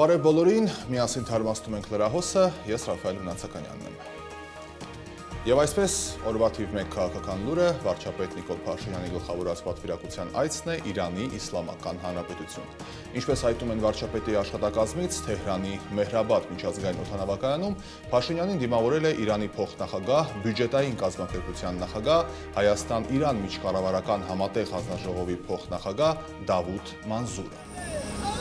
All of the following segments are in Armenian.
Բարև բոլորին, միասին թարմաստում ենք լրահոսը, ես Ռաֆայել Հունացականյանն եմ։ Եվ այսպես օրվա թիվ 1 քաղաքական լուրը վարչապետ Նիկոլ Փաշինյանի գլխավորած պատվիրակության այցն է Իրանի Իսլամական Հանրապետություն։ Ինչպես հայտում են վարչապետի աշխատակազմից, Թեհրանի Մեհրաբադ միջազգային օդանավակայանում Փաշինյանին դիմավորել է Իրանի փոխնախագահ, բյուջետային կազմակերպության նախագահ, Հայաստան-Իրան միջկառավարական համատեղ հանձնաժողովի փոխնախագահ Դավութ Մանզուրը։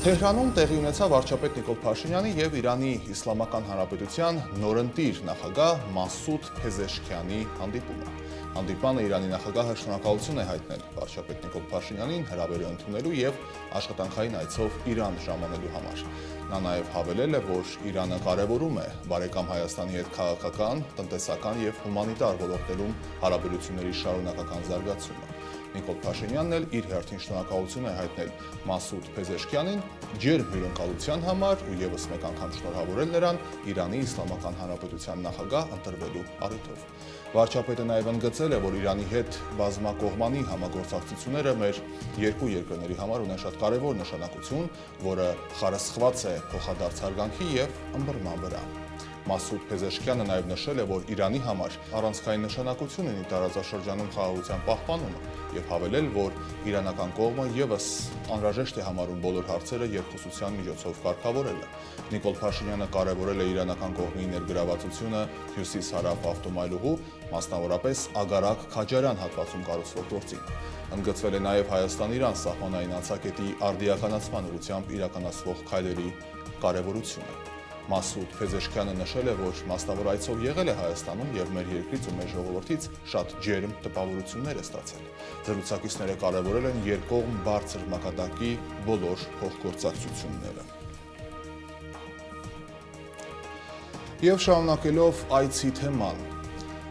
Թեհրանում տեղի ունեցավ վարչապետ Նիկոլ Փաշինյանի եւ Իրանի Իսլամական Հանրապետության նորընտիր նախագահ Մասուդ Փեզեշքյանի հանդիպումը։ Հանդիպանը Իրանի նախագահը շնորհակալություն է հայտնել վարչապետ Նիկոլ Փաշինյանին հրավերը ընդունելու եւ աշխատանքային այցով Իրան ժամանելու համար։ Նա նաեւ հավելել է, որ Իրանը կարևորում է բարեկամ Հայաստանի հետ քաղաքական, տնտեսական եւ հումանիտար ոլորտներում հարաբերությունների շարունակական զարգացումը։ Նիկոլ Փաշինյանն էլ իր հերթին շնորհակալություն է հայտնել Մասուդ Փեզեշքյանին ջերմ հյուրընկալության համար ու եւս մեկ անգամ շնորհավորել նրան Իրանի Իսլամական Հանրապետության նախագահ ընտրվելու առիթով։ Վարչապետը նաև ընդգծել է, որ Իրանի հետ բազմակողմանի համագործակցությունները մեր երկու երկրների համար ունեն շատ կարևոր նշանակություն, որը խարսխված է փոխադարձ հարգանքի եւ ըմբռնման վրա։ Մասուդ Փեզեշքյանը նաև նշել է, որ Իրանի համար առանցքային նշանակություն ունի տարածաշրջանում խաղաղության պահպանումը եւ հավելել, որ իրանական կողմը եւս անհրաժեշտ է համարում բոլոր հարցերը երկխոսության միջոցով կարգավորելը։ Նիկոլ Փաշինյանը կարևորել է իրանական կողմի ներգրավվածությունը հյուսիս-հարավ ավտոմայլուղու, մասնավորապես Ագարակ Քաջարյան հատվածում կառուցվող գործին։ Ընդգծվել է նաև Հայաստան-Իրան սահմանային անցակետի արդիականացման ուղղությամբ իրականացվող քայլերի կարևորությունը։ Մասուդ Փեզեշքյանը նշել է, որ մասնավոր այցով եղել է Հայաստանում եւ մեր երկրից ու մեր ժողովրդից շատ ջերմ տպավորություններ է ստացել։ Զրուցակիցները կարևորել են երկկողմ բարձր մակարդակի բոլոր փոխգործակցությունները։ Եվ շարունակելով այցի թեման,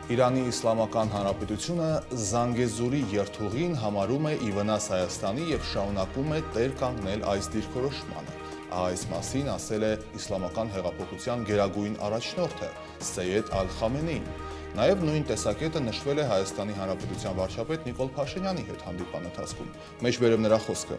Իրանի Իսլամական Հանրապետությունը Զանգեզուրի երթուղին համարում է ի վնաս Հայաստանի եւ շարունակում է տեր կանգնել այս դիրքորոշմանը։ Այս մասին ասել է իսլամական հեղափոխության գերագույն առաջնորդը Սեյեդ Ալ-Խամենեին։ Նաև նույն տեսակետը նշվել է Հայաստանի Հանրապետության վարչապետ Նիկոլ Փաշինյանի հետ հանդիպան ընթացքում։ Մեջբերեմ նրա խոսքը.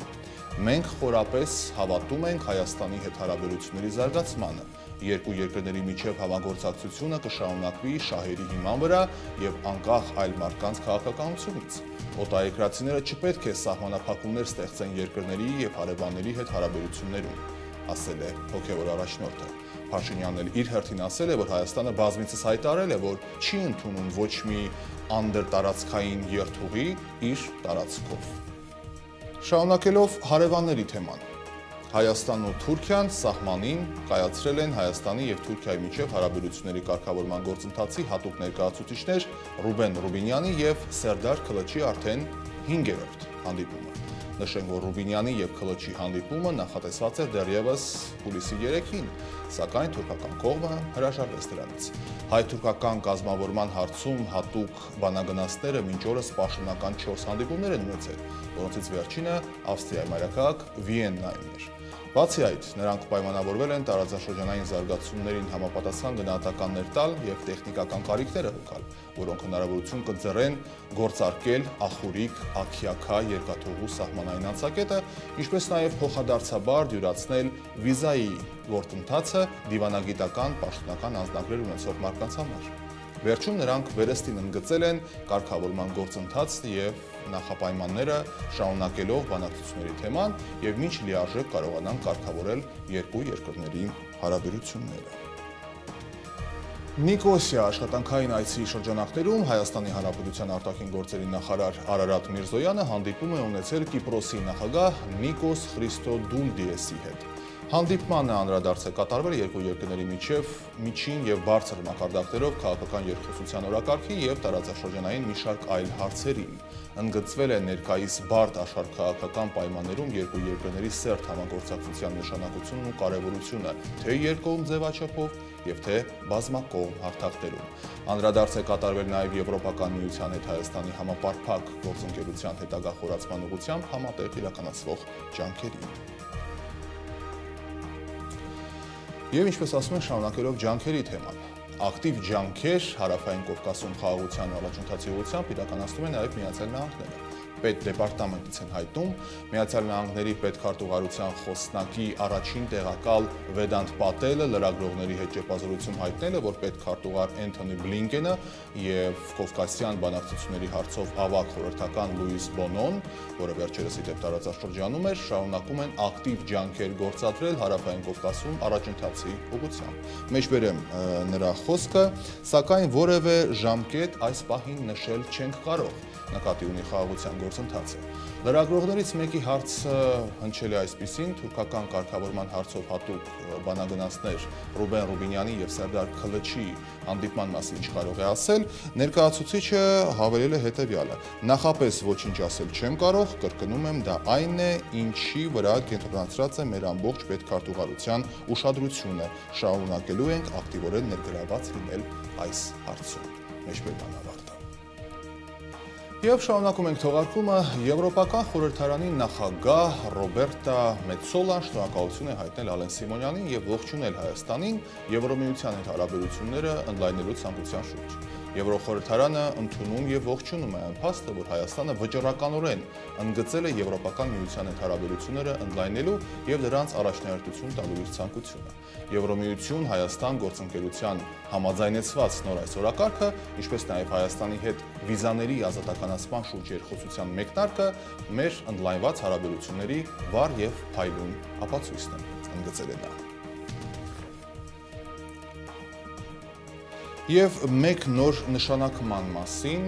Մենք խորապես հավատում ենք Հայաստանի հետ հարաբերությունների զարգացմանը։ Երկու երկրների միջև համագործակցությունը կշարունակվի շահերի հիման վրա եւ անկախ այլ մարդկանց քաղաքականությունից։ Օտարերկրացիները չպետք է սահմանափակումներ ստեղծեն երկրների եւ հարևանների հետ հարաբերություններում ասել է հոգևոր առաջնորդը։ Փաշինյանն էլ իր հերթին ասել է, որ Հայաստանը բազմիցս հայտարարել է, որ չի ընդունում ոչ մի անդրտարածքային երթուղի իր տարածքով։ Շարունակելով հարևանների թեման, Հայաստանն ու Թուրքիան սահմանին կայացրել են Հայաստանի եւ Թուրքիայի միջև հարաբերությունների կարգավորման գործընթացի հատուկ ներկայացուցիչներ Ռուբեն Ռուբինյանի եւ Սերդար Քլաչի արդեն 5-րդ հանդիպումը։ Նշենք, որ Ռուբինյանի եւ Քլոչի հանդիպումը նախատեսված էր դեռևս հուլիսի 3-ին, սակայն թուրքական կողմը հրաժարվեց դրանից։ Հայ-թուրքական կազմավորման հարցում հատուկ բանագնացները մինչ օրս պաշտոնական 4 հանդիպումներ են ունեցել, որոնցից վերջինը Ավստրիայի մայրաքաղաք Վիեննայում էր։ Բացի այդ, նրանք պայմանավորվել են տարածաշրջանային զարգացումներին համապատասխան գնահատականներ տալ եւ տեխնիկական կարիքները հոգալ, որոնք հնարավորություն կձեռեն գործարկել Ախուրիկ, Աքիակա երկաթուղու սահմանային անցակետը, ինչպես նաեւ փոխադարձաբար դյուրացնել վիզայի գործընթացը դիվանագիտական պաշտոնական անձնագրեր ունեցող մարդկանց համար։ Վերջում նրանք վերստին ընդգծել են կարգավորման գործընթացն եւ նախապայմանները շարունակելով բանակցությունների թեման եւ ինչ լիարժեք կարողանան կարգավորել երկու երկրների հարաբերությունները։ Նիկոսիա աշխատանքային այցի շրջանակներում Հայաստանի Հանրապետության արտաքին գործերի նախարար Արարատ Միրզոյանը հանդիպում է ունեցել Կիպրոսի նախագահ Նիկոս Խրիստոդուլդիեսի հետ։ Անդրադարձ է կատարվել երկու երկրների միջև միջին եւ բարձր մակարդակներով քաղաքական երկխոսության օրակարգի եւ տարածաշրջանային մի շարք այլ հարցերին։ Ընդգծվել է ներկայիս բարդ աշխարհքաղաքական պայմաններում երկու երկրների սերտ համագործակցության նշանակությունն ու կարևորությունը թե երկկողմ ձևաչափով եւ թե բազմակողմ հարթակներում։ Անդրադարձ է կատարվել նաեւ Եվրոպական միության հետ Հայաստանի համապարփակ գործընկերության հետագա խորացման ուղղությամբ համատեղ իրականացվող ջանքերին։ Եվ ինչպես ասում են, շարունակելով ջանքերի թեման, ակտիվ ջանքեր հարավային Կովկասում խաղաղության առաջընթացի ուղղությամբ իրականացնում է նաև Միացյալ Նահանգները պետդեպարտամենտից են հայտնում Միացյալ Նահանգների պետքարտուղարության խոսնակի առաջին տեղակալ Վեդանտ Պատելը լրագրողների հետ ճեպազորություն հայտնել է, որ պետքարտուղար Էնթոնի Բլինկենը եւ Կովկասյան բանակցությունների հարցով ավակ խորհրդական Լուիս Բոնոն, որը վերջերս ի դեպ տարածաշրջանում էր, շարունակում են ակտիվ ջանքեր գործադրել հարավային Կովկասում առաջընթացի ուղղությամբ։ Մեջբերեմ նրա խոսքը, սակայն որևէ ժամկետ այս պահին նշել չենք կարող նկատի ունի խաղաղության գործընթացը։ Լրագրողներից մեկի հարցը հնչել է այսպեսին, թուրքական կարգավորման հարցով հատուկ բանագնացներ Ռուբեն Ռուբինյանի եւ Սերդար Քլչի հանդիպման մասին չկարող է ասել, ներկայացուցիչը հավելել է հետեւյալը. Նախապես ոչինչ ասել չեմ կարող, կրկնում եմ, դա այն է, ինչի վրա կենտրոնացած է մեր ամբողջ պետքարտուղարության ուշադրությունը։ Շարունակելու ենք ակտիվորեն ներգրաված լինել այս հարցում։ Մեջբերման ավարտ Եվ շարունակում ենք թողարկումը. Եվրոպական խորհրդարանի նախագահ Ռոբերտա Մեծոլան շնորհակալություն է հայտնել Ալեն Սիմոնյանին եւ ողջունել Հայաստանին Եվրոմիության հետ հարաբերությունները ընդլայնելու ցանկության շուրջ։ Եվրոխորհրդարանը ընդունում եւ ողջունում է այն փաստը, որ Հայաստանը վճռականորեն ընդգծել է Եվրոպական միության հարաբերությունները ընդլայնելու եւ դրանց առաջնահերթություն տալու իր ցանկությունը։ Եվրոմիություն Հայաստան գործընկերության համաձայնեցված նոր այս օրակարգը, ինչպես նաեւ Հայաստանի հետ վիզաների ազատականացման շուրջ երկխոսության մեկնարկը մեր ընդլայնված հարաբերությունների վառ եւ փայլուն ապացույցն է, ընդգծել է նա։ Եվ մեկ նոր նշանակման մասին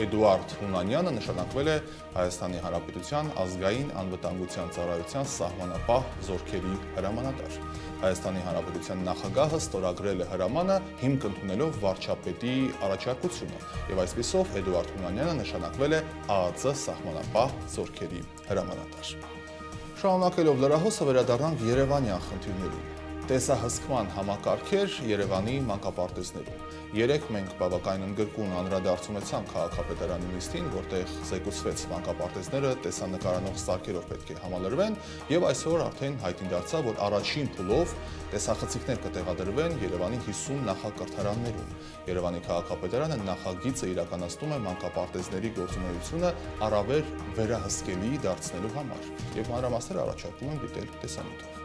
Էդուարդ Հունանյանը նշանակվել է Հայաստանի Հանրապետության ազգային անվտանգության ծառայության սահմանապահ զորքերի հրամանատար։ Հայաստանի Հանրապետության նախագահը ստորագրել է հրամանը հիմք ընդունելով վարչապետի առաջարկությունը եւ այսպեսով Էդուարդ Հունանյանը նշանակվել է ԱԱԾ սահմանապահ զորքերի հրամանատար։ Շարունակելով լրահոսը վերադառնանք Երևանյան խնդիրներին տեսահսկման համակարգեր Երևանի մանկապարտեզներում։ Երեք մենք բավական ընդգրկուն անդրադարձում եցանք քաղաքապետարանի նիստին, որտեղ զեկուցվեց մանկապարտեզները տեսանկարանող սարքերով պետք է համալրվեն, եւ այսօր արդեն հայտին դարձավ, որ առաջին փուլով տեսախցիկներ կտեղադրվեն Երևանի 50 նախակրթարաններում։ Երևանի քաղաքապետարանը նախագիծը իրականացնում է մանկապարտեզների գործունեությունը առավել վերահսկելի դարձնելու համար եւ մանրամասներ առաջարկում են դիտել տեսանյութով։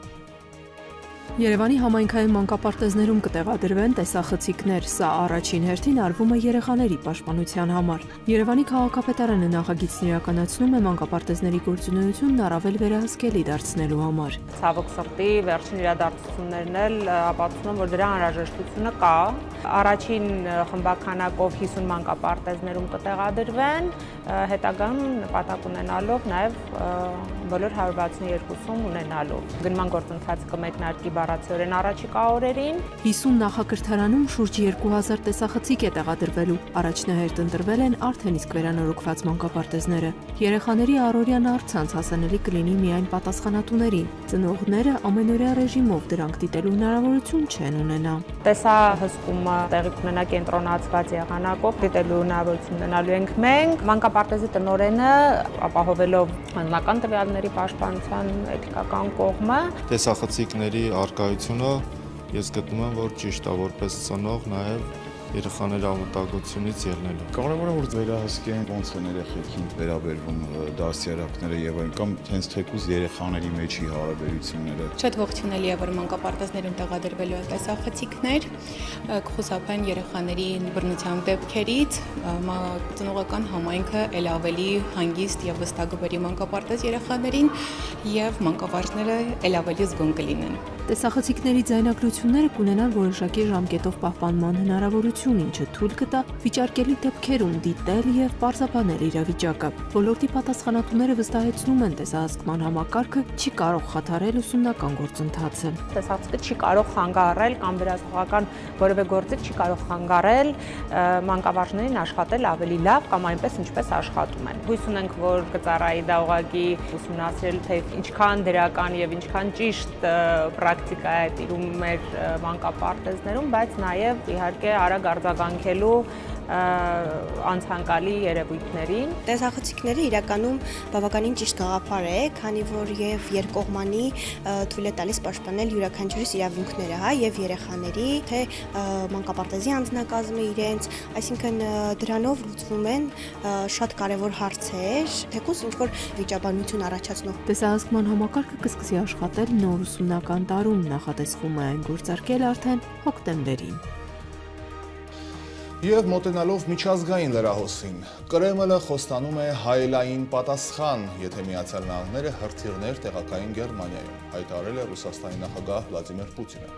Երևանի համայնքային մանկապարտեզներում կտեղադրվեն տեսախցիկներ։ Սա առաջին հերթին արվում է երեխաների պաշտպանության համար։ Երևանի քաղաքապետարանը նախագիծն իրականացնում է մանկապարտեզների գործունեությունն առավել վերահսկելի դարձնելու համար։ Ցավոք սրտի վերջին իրադարձություններն էլ ապացուցում որ դրա անհրաժեշտությունը կա։ Առաջին խմբականակով 50 մանկապարտեզներում կտեղադրվեն, հետագայում նպատակ ունենալով նաև բոլոր 162-ում ունենալու։ Գնման գործընթացը կմեկնարկի բառացիորեն առաջիկա օրերին։ 50 նախակրթարանում շուրջ 2000 տեսախցիկ է տեղադրվելու։ Առաջնահերթ ընտրվել են արդեն իսկ վերանորոգված մանկապարտեզները։ Երեխաների առօրյան առցանց հասանելի կլինի միայն պատասխանատուներին։ Ծնողները ամենօրյա ռեժիմով դրանք դիտելու հնարավորություն չեն ունենա։ Տեսահսկումը տեղի կունենա կենտրոնացված եղանակով, դիտելու հնարավորություն ունենալու ենք մենք։ Մանկապարտեզի տնօրենը ապահովելով անձնական տվյալների պաշտպանության էթիկական կողմը տեսախցիկների արկայությունը ես գտնում եմ, որ ճիշտ է որպես ծնող նաև երեխաների անվտանգությունից ելնելու։ Կարևորը որ վերահսկեն ոնց են երեխեքին վերաբերվում դասյարակները եւ այն կամ հենց թեկուզ երեխաների մեջի հարաբերությունները։ Շատ ողջունելի է որ մանկապարտեզներում տեղադրվելու են տեսախցիկներ, կխուսափեն երեխաների բռնության դեպքերից, ծնողական համայնքը ել ավելի հանգիստ եւ վստահ կբերի մանկապարտեզ երեխաներին եւ մանկավարժները ել ավելի զգոն կլինեն։ Տեսախցիկների ձայնագրությունները կունենան որոշակի ժամկետով պահպանման հնարավորություն, ինչը թույլ կտա վիճարկելի դեպքերում դիտել եւ պարզաբանել իրավիճակը։ Ոլորտի պատասխանատուները վստահեցնում են տեսահսկման համակարգը չի կարող խաթարել ուսումնական գործընթացը։ Տեսախցիկը չի կարող խանգարել կամ վերահսկողական որևէ գործիք չի կարող խանգարել մանկավարժներին աշխատել ավելի լավ կամ այնպես ինչպես աշխատում են։ Հույս ունենք, որ կծառայի դա ուղղակի ուսումնասիրել թե ինչքան դրական եւ ինչքան ճիշտ պրակտիկա է տիրում մեր մանկապարտեզներում, բայց նաև իհարկե արագ արձագանքելու անցանկալի երևույթներին։ Տեսախցիկները իրականում բավականին ճիշտ գաղափար է, քանի որ եւ երկկողմանի թույլ է տալիս պաշտպանել յուրաքանչյուրիս իրավունքները, հա, եւ երեխաների, թե մանկապարտեզի անձնակազմը իրենց, այսինքն դրանով լուծվում են շատ կարևոր հարցեր, թեկուզ ինչ որ վիճաբանություն առաջացնող։ Տեսահսկման համակարգը կսկսի աշխատել նոր ուսումնական տարում, նախատեսվում է այն գործարկել արդեն հոկտեմբերին։ Եվ մոտենալով միջազգային լրահոսին, Կրեմլը խոստանում է հայելային պատասխան, եթե Միացյալ Նահանգները հրթիռներ տեղակային Գերմանիայում, հայտարարել է Ռուսաստանի նախագահ Վլադիմիր Պուտինը։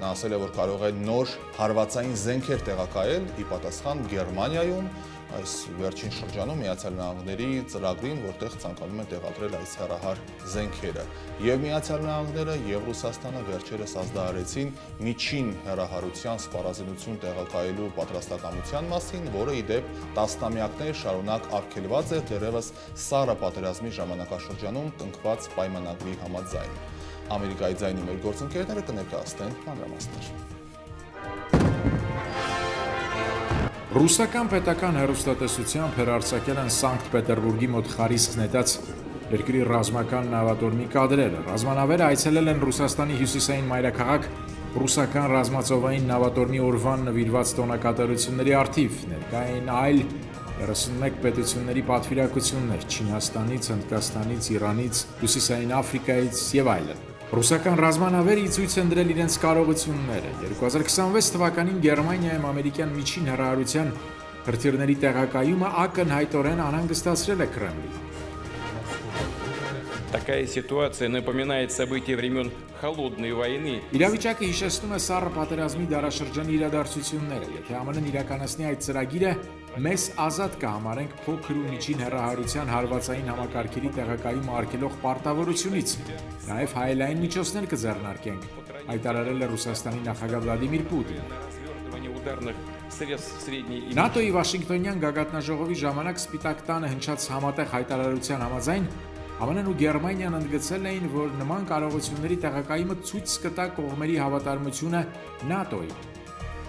Նա ասել է, որ կարող է նոր հարվածային զենքեր տեղակայել ի պատասխան Գերմանիայում, այս վերջին շրջանում Միացյալ Նահանգների ծրագրին, որտեղ ցանկանում են տեղադրել այս հերահար զենքերը։ Եվ Միացյալ Նահանգները եւ Ռուսաստանը վերջերս ազդարարեցին միջին հերահարության սպառազինություն տեղակայելու պատրաստակամության մասին, որը ի դեպ տասնամյակներ շարունակ արգելված է դեռևս Սառը պատերազմի ժամանակաշրջանում կնքված պայմանագրի համաձայն։ Ամերիկայի ձայնի մեր գործընկերները կներկայացնեն մանրամասներ։ Ռուսական պետական հերոստատեսությամբ հերարցակել են Սանկտ Պետերբուրգի մոտ խարիսք նետած երկրի ռազմական նավատորմի կադրերը։ Ռազմանավերը այցելել են Ռուսաստանի հյուսիսային մայրաքաղաք ռուսական ռազմածովային նավատորմի օրվան նվիրված տոնակատարությունների արդիվ։ Ներկային այլ 31 պետությունների պատվիրակություններ Չինաստանից, Հնդկաստանից, Իրանից, Հյուսիսային Աֆրիկայից եւ այլն։ Ռուսական ռազմանավերը ցույց են դրել իրենց կարողությունները։ 2026 թվականին Գերմանիայում ամերիկյան միջին հրահարության հրթիռների տեղակայումը ակնհայտորեն անհանգստացրել է Կրեմլին։ Такая ситуация напоминает события времен холодной войны։ Իրավիճակը հիշեցնում է Սառը պատերազմի դարաշրջանի իրադարձությունները։ Եթե ԱՄՆ-ն իրականացնի այդ ծրագիրը, մեզ ազատ կհամարենք փոքր ու միջին հեռահարության հարվածային համակարգերի տեղակայում արգելող պարտավորությունից։ Նաև հայելային միջոցներ կձեռնարկենք, հայտարարել է Ռուսաստանի նախագահ Վլադիմիր Պուտինը։ ՆԱՏՕ-ի Վաշինգտոնյան գագաթնաժողովի ժամանակ Սպիտակ տանը հնչած համատեղ հայտարարության համաձայն ԱՄՆ-ն ու Գերմանիան ընդգծել էին, որ նման կարողությունների տեղակայումը ցույց կտա կողմերի հավատարմությունը ՆԱՏՕ-ի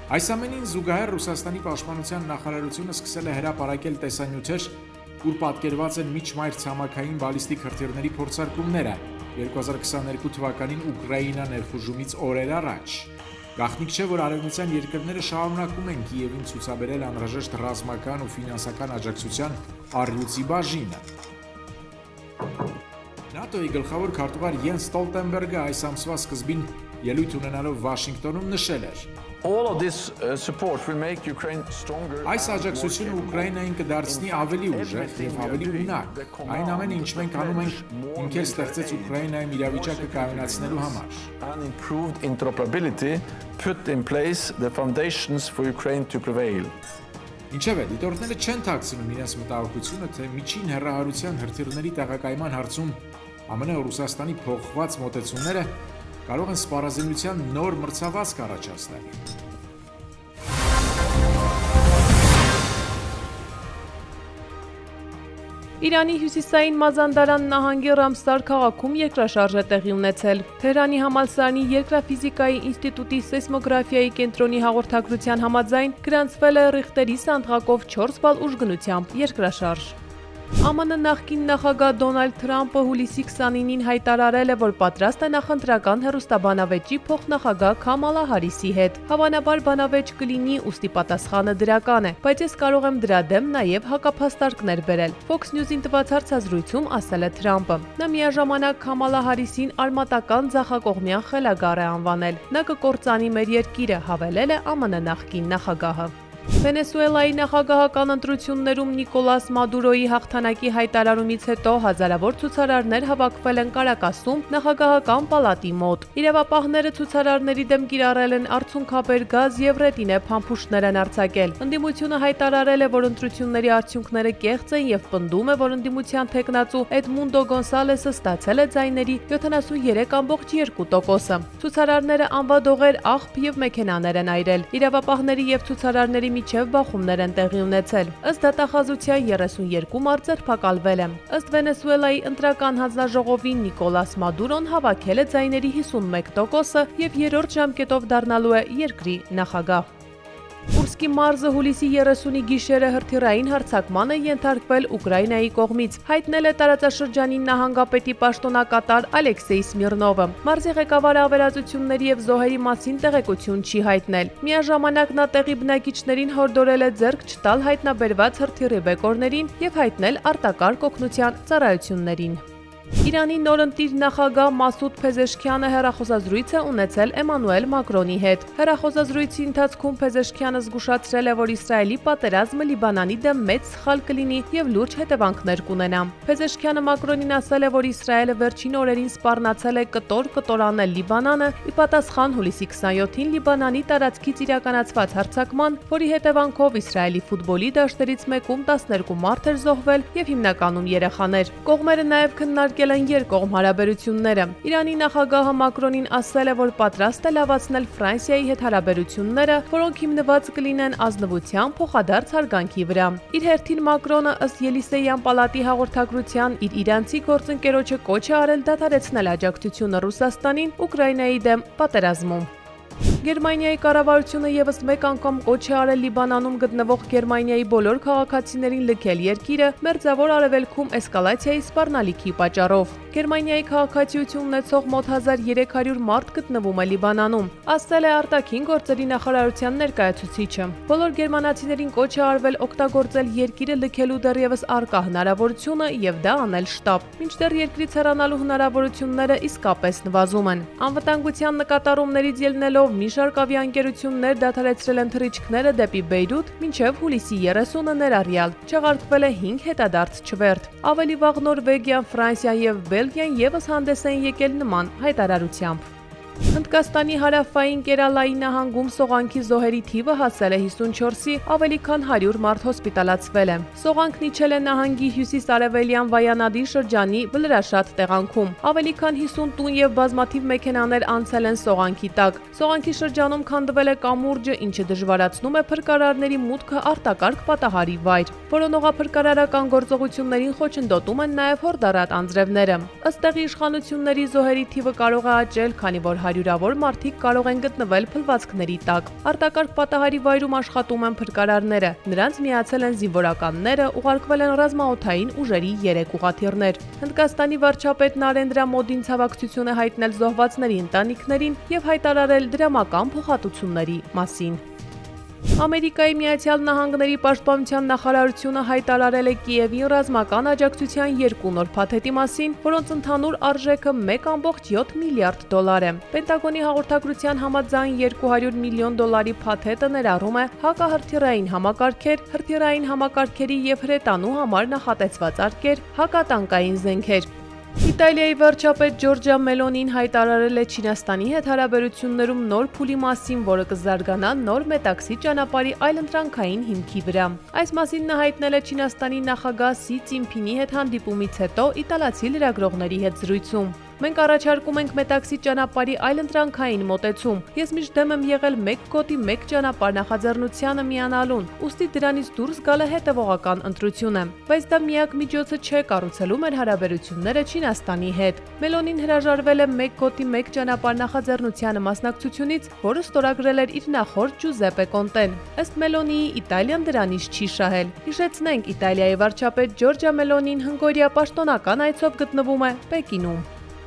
Այս ամենին զուգահեռ Ռուսաստանի պաշտպանության նախարարությունը սկսել է հրապարակել տեսանյութեր, ուր պատկերված են միջմայր ցամաքային բալիստիկ հրթիռների փորձարկումները 2022 թվականին Ուկրաինա ներխուժումից օրեր առաջ։ Գաղտնիք չէ, որ արևմտյան երկրները շարունակում են Կիևին ցուցաբերել անհրաժեշտ ռազմական ու ֆինանսական աջակցության առյուծի բաժինը։ ՆԱՏՕ-ի գլխավոր քարտուղար Յենս Ստոլտենբերգը այս ամսվա սկզբին ելույթ ունենալով Վաշինգտոնում նշել էր. All of this uh, support will make Ukraine stronger. Այս աջակցությունը Ուկրաինային կդարձնի ավելի ուժեղ եւ ավելի ունակ։ Այն ամենը, ինչ մենք անում ենք, ինքեր ստեղծեց Ուկրաինայում իրավիճակը կայունացնելու համար։ And improved interoperability put in place the foundations for Ukraine to prevail։ Ինչևէ, դիտորդները չեն ཐակցնում իրենց մտահոգությունը, թե միջին հերահարության հրթիռների տեղակայման հարցում. ԱՄՆ Ռուսաստանի փոխված մոտեցումները կարող են սպառազինության նոր մրցավազք առաջացնել։ Իրանի հյուսիսային Մազանդարան նահանգի Ռամսար քաղաքում երկրաշարժ է տեղի ունեցել։ Թեհրանի համալսարանի երկրաֆիզիկայի ինստիտուտի սեյսմոգրաֆիայի կենտրոնի հաղորդագրության համաձայն գրանցվել է Ռիխտերի սանդղակով 4 բալ ուժգնությամբ երկրաշարժ։ ԱՄՆ նախկին նախագահ Դոնալդ Թրամփը հուլիսի 29-ին հայտարարել է, որ պատրաստ է նախընտրական հերոստաբանավեճի փոխնախագահ Քամալա Հարիսի հետ։ Հավանաբար բանավեճ կլինի, ուստի պատասխանը դրական է, բայց ես կարող եմ դրա դեմ նաև հակափաստարկներ բերել։ Fox News-ին տված հարցազրույցում ասել է Թրամփը։ Նա միաժամանակ Քամալա Հարիսին արմատական ցախակողմյան խելագար է անվանել։ Նա կկործանի մեր երկիրը, հավելել է ԱՄՆ նախկին նախագահը։ Վենեսուելայի նախագահական ընտրություններում Նիկոլաս Մադուրոյի հաղթանակի հայտարարումից հետո հազարավոր ցուցարարներ հավաքվել են Կարակասում նախագահական պալատի մոտ։ Իրավապահները ցուցարարների դեմ կիրառել են արցունքաբեր գազ եւ ռետինե փամփուշտներ են արձակել։ Ընդդիմությունը հայտարարել է, որ ընտրությունների արդյունքները կեղծ են եւ պնդում է, որ ընդդիմության տեխնացու Էդմունդո Գոնսալեսը ստացել է ձայների 73.2%-ը։ Ցուցարարները անվադողեր, աղբ եւ մեքենաներ են այրել։ Իրավապահների եւ ցուցարարների միջև բախումներ են տեղի ունեցել։ Ըստ դատախազության 32 մարդ ձերբակալվել է։ Ըստ Վենեսուելայի ընտրական հանձնաժողովի Նիկոլաս Մադուրոն հավաքել է ձայների 51%-ը եւ երրորդ ժամկետով դառնալու է երկրի նախագահ։ Կուրսկի մարզը հուլիսի 30-ի գիշերը հրթիռային հարձակման է ենթարկվել Ուկրաինայի կողմից, հայտնել է տարածաշրջանի նահանգապետի պաշտոնակատար Ալեքսեյ Սմիրնովը։ Մարզի ղեկավարը ավերածությունների եւ զոհերի մասին տեղեկություն չի հայտնել։ Միաժամանակ նա տեղի բնակիչներին հորդորել է ձեռք չտալ հայտնաբերված հրթիռի բեկորներին եւ հայտնել արտակարգ օգնության ծառայություններին։ Իրանի նորընտիր նախագահ Մասուդ Փեզեշքյանը հերախոսազրույց է ունեցել Էմանուել Մակրոնի հետ։ Հերախոսազրույցի ընթացքում Փեզեշքյանը զգուշացրել է, որ Իսրայելի պատերազմը Լիբանանի դեմ մեծ սխալ կլինի եւ լուրջ հետևանքներ կունենա։ Փեզեշքյանը Մակրոնին ասել է, որ Իսրայելը վերջին օրերին սպառնացել է կտոր-կտորանել Լիբանանը՝ ի պատասխան հուլիսի 27-ին Լիբանանի տարածքից իրականացված հարձակման, որի հետևանքով Իսրայելի ֆուտբոլի դաշտերից մեկում 12 մարդ էր զոհվել եւ հիմնականում երեխաներ։ Կողմերը նաեւ քննարկել քննարկել են երկկողմ հարաբերությունները։ Իրանի նախագահը Մակրոնին ասել է, որ պատրաստ է լավացնել Ֆրանսիայի հետ հարաբերությունները, որոնք հիմնված կլինեն ազնվության փոխադարձ հարգանքի վրա։ Իր հերթին Մակրոնը ըստ Ելիսեյան պալատի հաղորդագրության իր իրանցի գործընկերոջը կոչ է արել դադարեցնել աջակցությունը Ռուսաստանին Ուկրաինայի դեմ պատերազմում։ Գերմանիայի կառավարությունը եւս մեկ անգամ կոչ է արել Լիբանանում գտնվող Գերմանիայի բոլոր քաղաքացիներին լքել երկիրը մերձավոր արևելքում էսկալացիայի սպառնալիքի պատճառով։ Գերմանիայի քաղաքացիություն ունեցող մոտ 1300 մարդ գտնվում է Լիբանանում, ասել է արտաքին գործերի նախարարության ներկայացուցիչը։ Բոլոր գերմանացիներին կոչ է արվել օգտագործել երկիրը լքելու դեռևս արկա հնարավորությունը եւ դա անել շտապ։ Մինչդեռ երկրից հեռանալու հնարավորությունները իսկապես նվազում են։ Անվտանգության նկատառումներից ելնելով մի շարք ավիաընկերություններ դադարեցրել են թռիչքները դեպի Բեյրութ մինչև հուլիսի 30-ը ներառյալ։ Չեղարկվել է 5 հետադարձ չվերթ։ Ավելի վաղ Նորվեգիան, Ֆրանսիան եւ Բելգիան եւս հանդես են եկել նման հայտարարությամբ։ Հնդկաստանի հարավային Կերալայի նահանգում սողանքի զոհերի թիվը հասել է 54-ի, ավելի քան 100 մարդ հոսպիտալացվել է։ Սողանքն իջել է նահանգի հյուսիս-արևելյան Վայանադի շրջանի Վլրաշատ տեղանքում։ Ավելի քան 50 տուն եւ բազմաթիվ մեքենաներ անցել են սողանքի տակ։ Սողանքի շրջանում քանդվել է կամուրջը, ինչը դժվարացնում է փրկարարների մուտքը արտակարգ պատահարի վայր։ Որոնողափրկարարական գործողություններին խոչընդոտում են նաև հորդարատ անձրևները։ Ըստ տեղի իշխանությունների զոհերի թիվը կարող է աճել, քանի որ հարյուրավոր մարդիկ կարող են գտնվել փլվածքների տակ։ Արտակարգ պատահարի վայրում աշխատում են փրկարարները։ Նրանց միացել են զինվորականները, ուղարկվել են ռազմաօթային ուժերի 3 ուղաթիռներ։ Հնդկաստանի վարչապետ Նարենդրա Մոդին ցավակցություն է հայտնել զոհվածների ընտանիքներին եւ հայտարարել դրամական փոխհատուցումների մասին։ Ամերիկայի Միացյալ Նահանգների Պաշտպանության նախարարությունը հայտարարել է Կիևին ռազմական աջակցության երկու նոր փաթեթի մասին, որոնց ընդհանուր արժեքը 1.7 միլիարդ դոլար է։ Պենտագոնի հաղորդագրության համաձայն 200 միլիոն դոլարի փաթեթը ներառում է հակահրթիռային համակարգեր, հրթիռային համակարգերի եւ հրետանու համար նախատեսված արկեր, հակատանկային զենքեր, Իտալիայի վարչապետ Ջորջա Մելոնին հայտարարել է Չինաստանի հետ հարաբերություններում նոր փուլի մասին, որը կզարգանա նոր մետաքսի ճանապարհի այլընտրանքային հիմքի վրա։ Այս մասին նա հայտնել է Չինաստանի նախագահ Սի Ցինփինի հետ հանդիպումից հետո իտալացի լրագրողների հետ զրույցում։ Մենք առաջարկում ենք Մետաքսի ճանապարհի այլընտրանքային մոտեցում։ Ես միշտ դեմ եմ եղել մեկ գոտի մեկ ճանապարհ նախաձեռնությանը միանալուն, ուստի դրանից դուրս գալը հետևողական ընտրություն է։ Բայց դա միակ միջոցը չէ կառուցելու մեր հարաբերությունները Չինաստանի հետ։ Մելոնին հրաժարվել է մեկ գոտի մեկ ճանապարհ նախաձեռնությանը մասնակցությունից, որը ստորագրել էր իր նախորդ Ջուզեպե Կոնտեն։ Ըստ Մելոնիի Իտալիան դրանից չի շահել։ Հիշեցնենք Իտալիայի վարչապետ Ջորջա Մելոնին հնգորիա պաշտոնական այցով գտնվում է Պեկինում։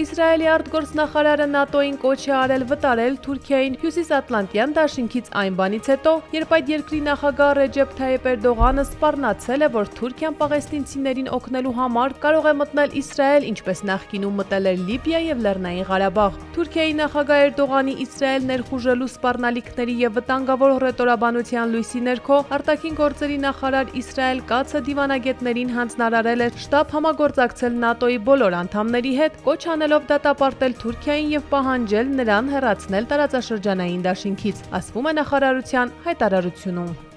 Իսրայելի արտգործնախարարը ՆԱՏՕ-ին կոչ է արել վտարել Թուրքիային Հյուսիսատլանտյան դաշինքից այն բանից հետո, երբ այդ երկրի նախագահ Ռեջեփ Թայեփ Էրդողանը սպառնացել է, որ Թուրքիան պաղեստինցիներին օգնելու համար կարող է մտնել Իսրայել, ինչպես նախկինում մտել էր Լիբիա եւ Լեռնային Ղարաբաղ։ Թուրքիայի նախագահ Էրդողանի Իսրայել ներխուժելու սպառնալիքների եւ վտանգավոր ռետորաբանության լույսի ներքո արտաքին գործերի նախարար Իսրայել Կացը դիվանագետներին հանձնարարել է շտաբ համագործակցել ՆԱՏՕ-ի բոլոր անդամների հետ, կոչ կոչ անելով դատապարտել Թուրքիային եւ պահանջել նրան հեռացնել տարածաշրջանային դաշինքից, ասվում է նախարարության հայտարարությունում։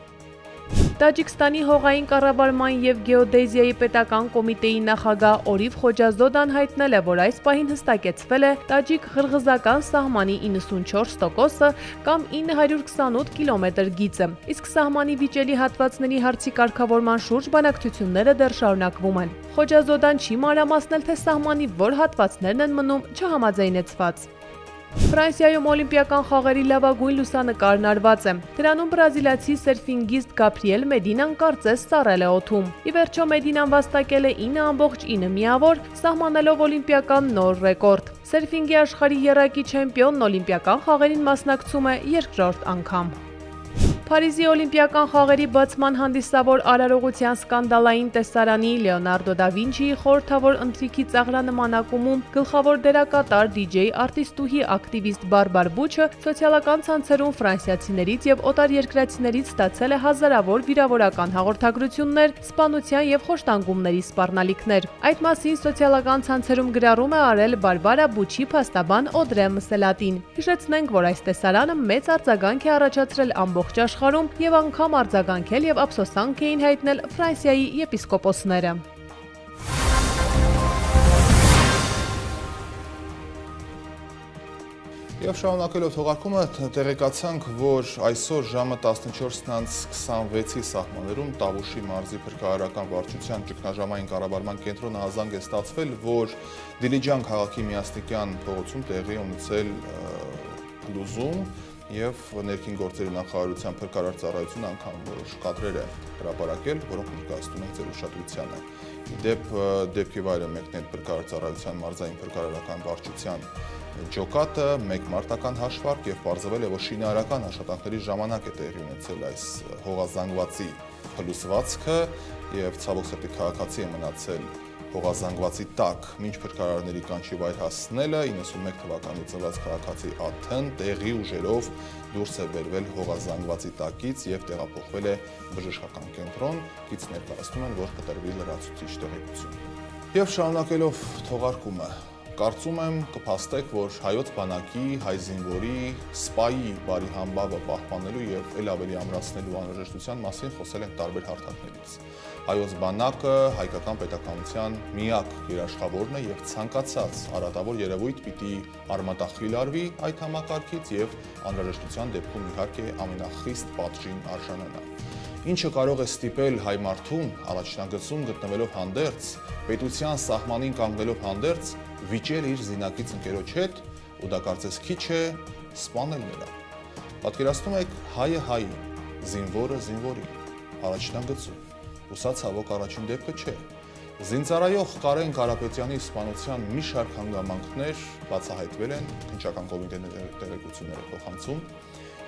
Տաջիկստանի հողային կառավարման եւ գեոդեզիայի պետական կոմիտեի նախագահ Օրիվ Խոջազոդան հայտնել է, որ այս պահին հստակեցվել է Տաջիկ-Ղրղզական սահմանի 94%-ը կամ 928 կիլոմետր գիծը։ Իսկ սահմանի վիճելի հատվածների հարցի կարգավորման շուրջ բանակցությունները դեռ շարունակվում են։ Խոջազոդան չի մանրամասնել, թե սահմանի որ հատվածներն են մնում չհամաձայնեցված։ Ֆրանսիայում օլիմպիական խաղերի լավագույն լուսանկարն արված է։ Դրանում բրազիլացի սերֆինգիստ Գաբրիել Մեդինան կարծես սառել է օթում։ Ի վերջո Մեդինան վաստակել է 9.9 միավոր, սահմանելով օլիմպիական նոր ռեկորդ։ Սերֆինգի աշխարհի երակի չեմպիոնն օլիմպիական խաղերին մասնակցում է երկրորդ անգամ։ Փարիզի Օլիմպիական խաղերի բացման հանդիսավոր արարողության սկանդալային տեսարանի Լեոնարդո դա Վինչիի խորհրդավոր ընթրիքի ծաղրանմանակումում գլխավոր դերակատար DJ արտիստուհի ակտիվիստ Բարբար Բուչը սոցիալական ցանցերում ֆրանսիացիներից եւ օտարերկրացիներից ստացել է հազարավոր վիրավորական հաղորդագրություններ, սպանության եւ խոշտանգումների սպառնալիքներ։ Այդ մասին սոցիալական ցանցերում գրառում է արել Բարբարա Բուչի փաստաբան Օդրե Մսելատին։ Հիշեցնենք, որ այս տեսարանը մեծ արձագանք է առաջացրել ամբողջ աշխարհում եւ անգամ արձագանքել եւ ափսոսանք էին հայտնել Ֆրանսիայի եպիսկոպոսները։ Եվ շարունակելով թողարկումը տեղեկացանք, որ այսօր ժամը 14:26-ի սահմաններում Տավուշի մարզի փրկարարական վարչության ճգնաժամային կառավարման կենտրոնը հազանգ է ստացվել, որ Դիլիջան քաղաքի միասնիկյան փողոցում տեղի ունեցել լուզում եւ ներքին գործերի նախարարության փրկարար ծառայությունը անգամ որոշ կադրեր է հրապարակել, որոնք ներկայացնում են ձեր ուշադրությանը։ Իդեպ դեպքի վայրը մեկնել փրկարար ծառայության մարզային փրկարարական վարչության ջոկատը մեկ մարտական հաշվարկ եւ բարձվել է որ շինարարական աշխատանքների ժամանակ է տեղի ունեցել այս հողազանգվածի փլուսվածքը եւ ցավոք սրտի քաղաքացի է մնացել հողազանգվածի տակ մինչ փրկարարների կանչի վայր հասնելը 91 թվականի ծնված քաղաքացի Աթեն տեղի ուժերով դուրս է բերվել հողազանգվածի տակից եւ տեղափոխվել է բժշկական կենտրոն, գից ներկայացնում են, որ կտրվի լրացուցիչ տեղեկություն։ Եվ շարունակելով թողարկումը, Կարծում եմ կփաստեք, որ հայոց բանակի, հայ զինվորի, սպայի բարի համբավը պահպանելու եւ ել ավելի ամրացնելու անհրաժեշտության մասին խոսել ենք տարբեր հարթակներից։ Հայոց բանակը հայկական պետականության միակ երաշխավորն է եւ ցանկացած արատավոր երևույթ պիտի արմատախիլ արվի այդ համակարգից եւ անհրաժեշտության դեպքում իհարկե ամենախիստ պատժին արժանանա ինչը կարող է ստիպել հայ մարդուն առաջնագծում գտնվելով հանդերձ, պետության սահմանին կանգնելով հանդերձ, վիճել իր զինակից ընկերոջ հետ ու դա կարծես քիչ է սպանել նրան։ Պատկերացնում եք հայը հայի, զինվորը զինվորի, առաջնագծում։ Ու սա ցավոք առաջին դեպքը չէ։ Զինծառայող Կարեն Կարապետյանի սպանության մի շարք հանգամանքներ բացահայտվել են քնչական կոմիտեների տեղեկությունները փոխանցում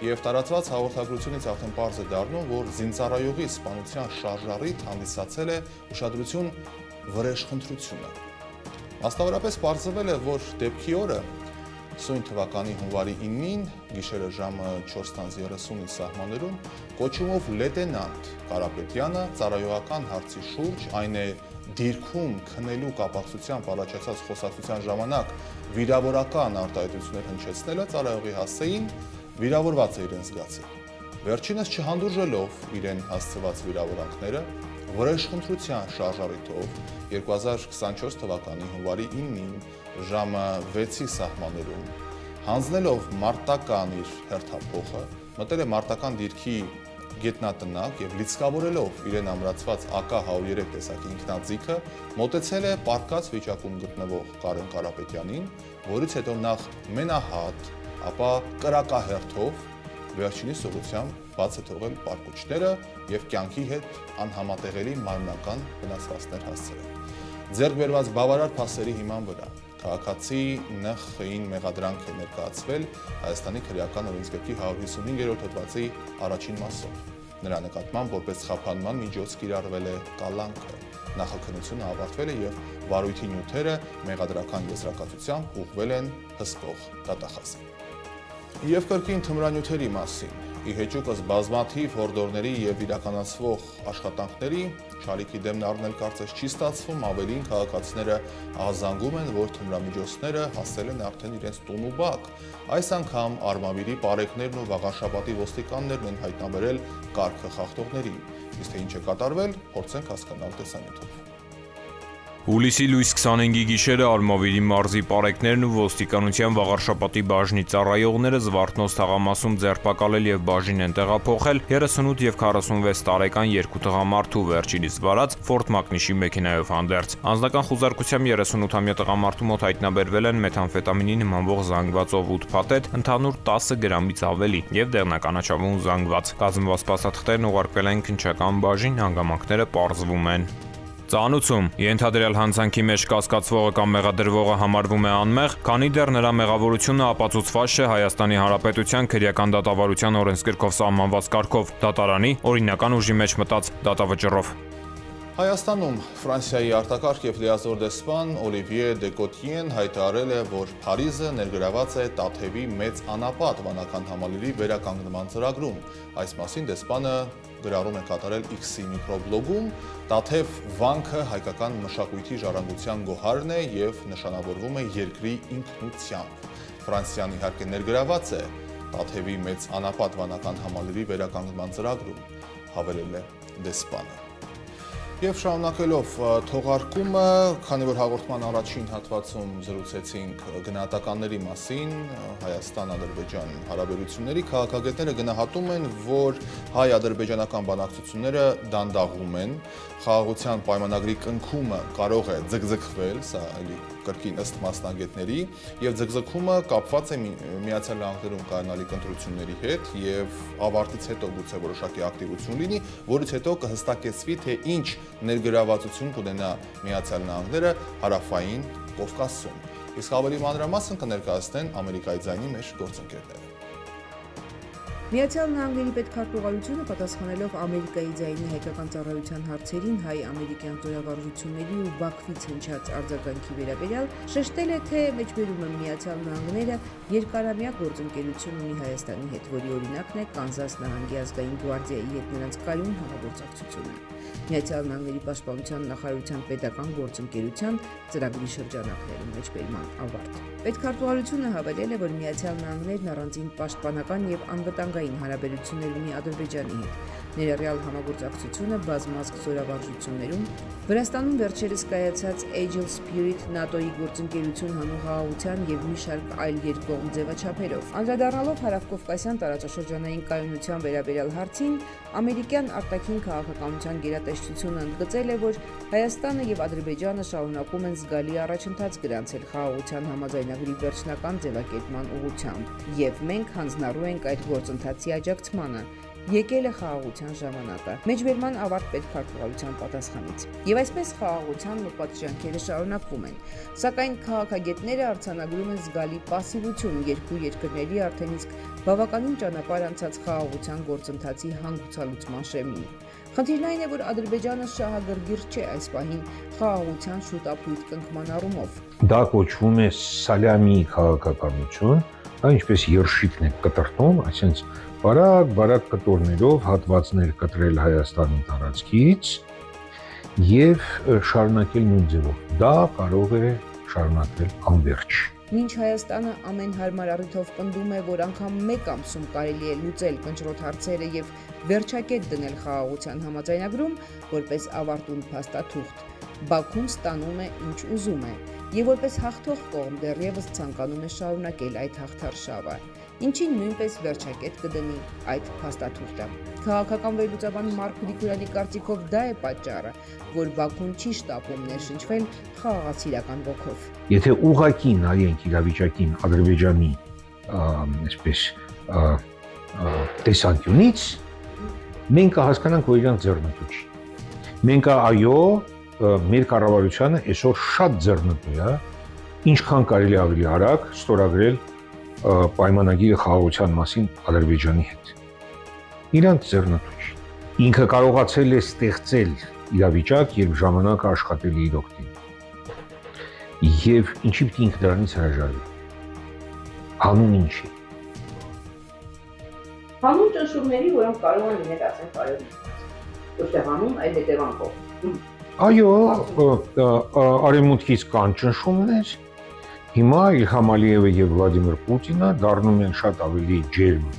եւ տարածված հաղորդագրությունից արդեն པարզ է դառնում, որ զինծառայողի սպանության շարժառիթ հանդիսացել է ուշադրություն վրեժխնդրությունը։ Աստավորապես պարզվել է, որ դեպքի օրը սույն թվականի հունվարի 9-ին գիշերը ժամը 4:30-ի սահմաններում կոչումով լեյտենանտ Կարապետյանը ծառայողական հարցի շուրջ, այն է դիրքում քնելու կապակցությամբ առաջացած խոսակցության ժամանակ վիրավորական արտահայտություններ հնչեցնելը ծառայողի հասցեին վիրավորված է իրեն զգացել։ Վերջինս չհանդուրժելով իրեն հասցված վիրավորանքները, վրեժխնդրության շարժարիթով 2024 թվականի հունվարի 9-ին ժամը 6-ի սահմաններում հանձնելով մարտական իր հերթափոխը, մտել է մարտական դիրքի գետնատնակ եւ լիցքավորելով իրեն ամրացված AK-103 տեսակի ինքնաձիգը, մոտեցել է պարկած վիճակում գտնվող Կարեն Կարապետյանին, որից հետո նախ մենահատ ապա կրակահերթով վերջինի սողությամբ բաց է թողել պարկուճները եւ կյանքի հետ անհամատեղելի մարմնական վնասվածքներ հասցրել։ Ձեռք բերված բավարար փասերի հիման վրա քաղաքացի ՆԽ-ին մեղադրանք է ներկայացվել Հայաստանի քրեական օրենսգրքի 155-րդ հոդվածի առաջին մասով։ Նրա նկատմամբ որպես խափանման միջոց կիրառվել է կալանքը։ Նախաքննությունը ավարտվել է եւ վարույթի նյութերը մեղադրական եզրակացությամբ ուղղվել են հսկող դատախազի։ Եվ կրկին թմրանյութերի մասին։ Ի հեճուկս բազմաթիվ հորդորների եւ իրականացվող աշխատանքների շարիքի դեմն առնել կարծես չի ստացվում, ավելին քաղաքացիները ահազանգում են, որ թմրամիջոցները հասել են արդեն իրենց տուն ու բակ։ Այս անգամ Արմավիրի բարեկներն ու Վաղաշապատի ոստիկաններն են հայտնաբերել կարգը խախտողներին։ Իսկ թե ինչ է կատարվել, փորձենք հասկանալ տեսանյութով։ Հուլիսի լույս 25-ի գիշերը Արմավիրի մարզի պարեկներն ու ոստիկանության վաղարշապատի բաժնի ծառայողները Զվարթնոց թաղամասում ձերբակալել եւ բաժին են տեղափոխել 38 եւ 46 տարեկան երկու տղամարդու վերջինից վարած Ford Magnus-ի մեքենայով հանդերձ։ Անձնական խուզարկությամբ 38-ամյա տղամարդու մոտ հայտնաբերվել են մեթամֆետամինի նմանվող զանգվածով 8 փաթեթ, ընդհանուր 10 գրամից ավելի եւ դեղնականաչավուն զանգված։ Կազմված փաստաթղթերն ուղարկվել են քնչական բաժին, հանգամանքները պարզվում են։ Ծանուցում ենթադրյալ հանցանքի մեջ կասկածվողը կամ մեղադրվողը համարվում է անմեղ, քանի դեռ նրա մեղավորությունը ապացուցված չէ Հայաստանի Հանրապետության քրեական դատավարության օրենսգրքով սահմանված կարգով դատարանի օրինական ուժի մեջ մտած դատավճռով։ Հայաստանում Ֆրանսիայի արտակարգ եւ լիազոր դեսպան Օլիվիե Դեկոտիեն հայտարարել է, որ Փարիզը ներգրաված է Տաթևի մեծ անապատ վանական համալիրի վերականգնման ծրագրում։ Այս մասին դեսպանը գրառում է կատարել X-ի միկրոբլոգում, Տաթև վանքը հայկական մշակույթի ժառանգության գոհարն է եւ նշանավորվում է երկրի ինքնությամբ։ Ֆրանսիան իհարկե ներգրաված է Տաթևի մեծ անապատ վանական համալիրի վերականգնման ծրագրում, հավելել է դեսպանը։ Եվ շարունակելով թողարկումը, քանի որ հաղորդման առաջին հատվածում զրուցեցինք գնահատականների մասին, Հայաստան-Ադրբեջան հարաբերությունների քաղաքագետները գնահատում են, որ հայ-ադրբեջանական բանակցությունները դանդաղում են, խաղաղության պայմանագրի կնքումը կարող է ձգձգվել, սա էլի կրկին ըստ մասնագետների, եւ ձգձգումը կապված է Միացյալ Նահանգներում կայանալիք ընտրությունների հետ եւ ավարտից հետո գուցե որոշակի ակտիվություն լինի, որից հետո կհստակեցվի թե ինչ ներգրավվածություն կունենա Միացյալ Նահանգները հարավային Կովկասում։ Իսկ ավելի մանրամասն կներկայացնեն Ամերիկայի ձայնի մեջ գործընկերները։ Միացյալ Նահանգների պետքարտուղարությունը պատասխանելով Ամերիկայի ձայնի հայկական ծառայության հարցերին հայ-ամերիկյան զորավարժությունների ու Բաքվից հնչած արձագանքի վերաբերյալ շեշտել է, թե մեջբերումը Միացյալ Նահանգները երկարամյա գործընկերություն ունի Հայաստանի հետ, որի օրինակն է Կանզաս նահանգի ազգային գվարդիայի հետ նրանց կայուն համագործակցությունը։ Միացյալ Նահանգների Պաշտպանության նախարարության պետական գործընկերության ծրագրի շրջանակներում մեջբերման ավարտ։ Պետքարտուղարությունը հավելել է, որ Միացյալ Նահանգներն առանձին պաշտպանական եւ անվտանգային հարաբերություններ ունի Ադրբեջանի հետ, ներառյալ համագործակցությունը բազմազգ զորավարժություններում, Վրաստանում վերջերս կայացած Agile Spirit NATO-ի գործընկերություն հանու խաղաղության եւ մի շարք այլ երկկողմ ձևաչափերով։ Անդրադառնալով հարավկովկասյան տարածաշրջանային կայունության վերաբերյալ հարցին, ամերիկյան արտաքին քաղաքականության գերատեսչությունը ընդգծել է, որ Հայաստանը եւ Ադրբեջանը շարունակում են զգալի առաջընթաց գրանցել խաղաղության համաձայնագրի վերջնական ձևակերպման ուղղությամբ, եւ մենք հանձնառու ենք այդ ցանկացածի աջակցմանը եկել է խաղաղության ժամանակը։ Մեջբերման ավարտ պետք քարտուղարության պատասխանից։ Եվ այսպես խաղաղության նպատակները շարունակվում են։ Սակայն քաղաքագետները արցանագրում են զգալի пассивություն երկու երկրների արդեն իսկ բավականին ճանապարհ անցած խաղաղության գործընթացի հանգուցալուծման շեմին։ Խնդիրն այն է, որ Ադրբեջանը շահագրգիռ չէ այս պահին խաղաղության շուտ ապույտ կնքման առումով։ Դա կոչվում է սալյամի քաղաքականություն, դա ինչպես երշիկն է կտրտում, այսինքն բարակ-բարակ կտորներով հատվածներ կտրել Հայաստանի տարածքից եւ շարունակել նույն ձևով։ Դա կարող է շարունակվել անverջ։ Մինչ Հայաստանը ամեն հարմար առիթով պնդում է, որ անգամ մեկ ամսում կարելի է լուծել կնճռոտ հարցերը եւ վերջակետ դնել խաղաղության համաձայնագրում, որպես ավարտուն փաստաթուղթ, Բաքուն ստանում է ինչ ուզում է եւ որպես հաղթող կողմ դեռևս ցանկանում է շարունակել այդ հաղթարշավը ինչին նույնպես վերջակետ կդնի այդ փաստաթուղթը։ Քաղաքական վերլուծաբան Մարկ Գրիգորյանի կարծիքով դա է պատճառը, որ Բաքուն չի շտապում ներշնչվել խաղաղացիական ոգով։ Եթե ուղակի նայենք իրավիճակին Ադրբեջանի այսպես տեսանկյունից, մենք կհասկանանք, որ իրանք ձեռնտու չի։ Մենք այո, մեր կառավարությունը այսօր շատ ձեռնտու է, ինչքան կարելի ավելի արագ ստորագրել պայմանագիրը խաղաղության մասին Ադրբեջանի հետ։ Իրանց ձեռնտու չի։ Ինքը կարողացել է ստեղծել իրավիճակ, երբ ժամանակը աշխատելի իր օգտին։ Եվ ինչի պիտի ինքը դրանից հրաժարվի։ Հանուն ինչի։ Հանուն ճնշումների, որոնք կարող են լինել ասեն կարևոր։ Ոչ թե հանուն, այլ հետևանքով։ Այո, արևմուտքից կան ճնշումներ, Հիմա Իլհամ Ալիևը եւ Վլադիմիր Պուտինը դառնում են շատ ավելի ջերմ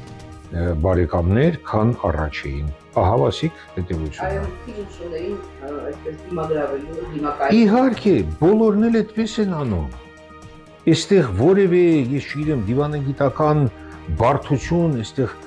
բարեկամներ, քան առաջ էին։ Ահա ասիկ հետևությունը։ Այո, քիչուներին այսպես դիմագրավելու դիմակայ։ Իհարկե, բոլորն էլ այդպես են անում։ Այստեղ որևէ, ես չգիտեմ, դիվանագիտական բարդություն, այստեղ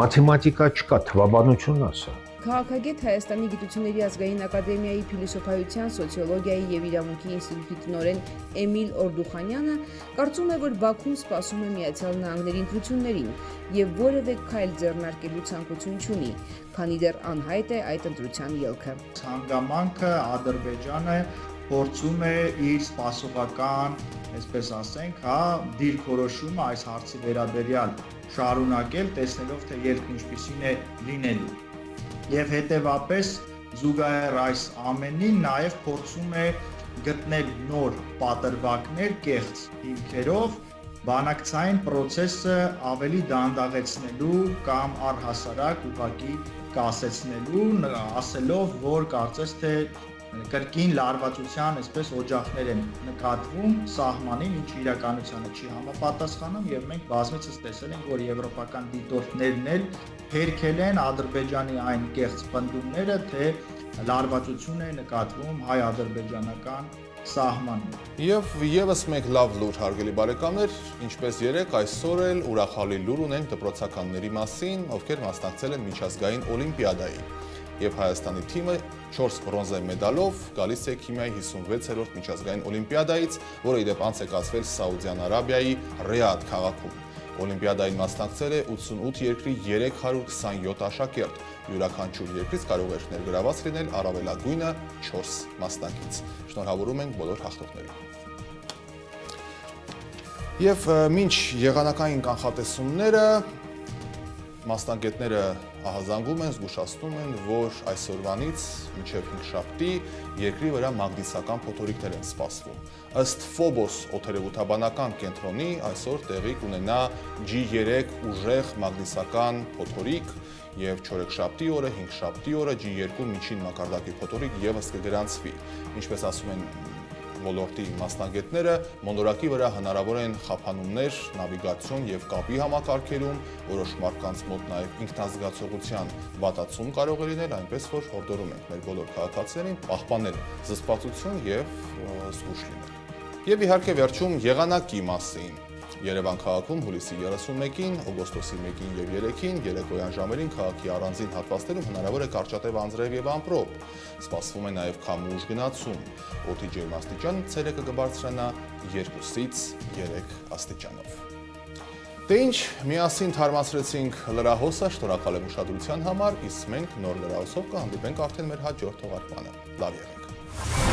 մաթեմատիկա չկա, թվաբանությունն ասա։ Քաղաքագետ Հայաստանի Գիտությունների ազգային ակադեմիայի փիլիսոփայության, սոցիոլոգիայի եւ իրավունքի ինստիտուտի տնօրեն Էմիլ Օրդուխանյանը կարծում է, որ Բաքուն սպասում է Միացյալ Նահանգների ընտրություններին եւ որևէ քայլ ձեռնարկելու ցանկություն չունի, քանի դեռ անհայտ է այդ ընտրության ելքը։ Ցանգամանքը Ադրբեջանը փորձում է իր սպասողական, այսպես ասենք, հա, դիրքորոշումը այս հարցի վերաբերյալ շարունակել, տեսնելով թե ելք ինչպիսին է լինելու եւ հետեւապես զուգահեռ այս ամենին նաեւ փորձում է գտնել նոր պատրվակներ կեղծ հիմքերով բանակցային process-ը ավելի դանդաղեցնելու կամ առհասարակ ուղակի կասեցնելու ասելով որ կարծես թե կրկին լարվածության այսպես օջախներ են նկատվում սահմանին, ինչը իրականությանը չի համապատասխանում եւ մենք բազմիցս տեսել ենք, որ եվրոպական դիտորդներն էլ հերքել են Ադրբեջանի այն կեղծ պնդումները, թե լարվածություն է նկատվում հայ-ադրբեջանական սահմանում։ Եվ եւս մեկ լավ լուր հարգելի բարեկամներ, ինչպես երեք այսօր էլ ուրախալի լուր ունենք դպրոցականների մասին, ովքեր մասնակցել են միջազգային օլիմպիադային եւ Հայաստանի թիմը 4 բրոնզե մեդալով գալիս է քիմիայի 56-րդ միջազգային օլիմպիադայից, որը իդեպ անց է կացվել Սաուդյան Արաբիայի Ռիադ քաղաքում։ Օլիմպիադային մասնակցել է 88 երկրի 327 աշակերտ։ Յուրաքանչյուր երկրից կարող էր ներգրաված լինել առավելագույնը 4 մասնակից։ Շնորհավորում ենք բոլոր հաղթողներին։ Եվ մինչ եղանակային կանխատեսումները մասնագետները ահազանգում են, զգուշացնում են, որ այսօրվանից մինչև 5 շաբթի երկրի վրա մագնիսական փոթորիկներ են սպասվում։ Ըստ Phobos օթերևութաբանական կենտրոնի այսօր տեղի կունենա G3 ուժեղ մագնիսական փոթորիկ եւ չորեքշաբթի օրը, 5 շաբթի օրը G2 միջին մակարդակի փոթորիկ եւս կգրանցվի։ Ինչպես ասում են ոլորտի մասնագետները մոնորակի վրա հնարավոր են խափանումներ նավիգացիոն եւ կապի համակարգերում, որոշ մարդկանց մոտ նաեւ ինքնազգացողության վատացում կարող է լինել, այնպես որ հորդորում ենք մեր բոլոր քաղաքացիներին պահպանել զսպվածություն եւ զգուշ լինել։ Եվ իհարկե վերջում եղանակի մասին Երևան քաղաքում հուլիսի 31-ին, օգոստոսի 1-ին եւ 3-ին երեկոյան ժամերին քաղաքի առանձին հատվածներում հնարավոր է կարճատև անձրև եւ ամպրոպ։ Սպասվում է նաեւ քամուշ գնացում։ Օդի ջերմաստիճանը ցերեկը կբարձրանա 2-ից 3 աստիճանով։ Դե ինչ, միասին թարմացրեցինք լրահոսը, շնորհակալ եմ ուշադրության համար, իսկ մենք նոր լրահոսով կհանդիպենք արդեն մեր հաջորդ թողարկմանը։ Լավ եղեք։